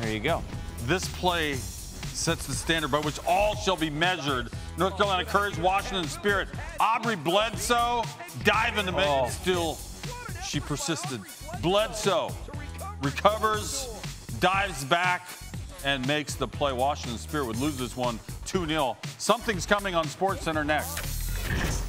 There you go. This play sets the standard by which all shall be measured. North Carolina Courage, Washington Spirit. Aubrey Bledsoe diving to make Oh. still. She persisted. Bledsoe recovers, dives back, and makes the play. Washington Spirit would lose this one 2 0. Something's coming on SportsCenter next.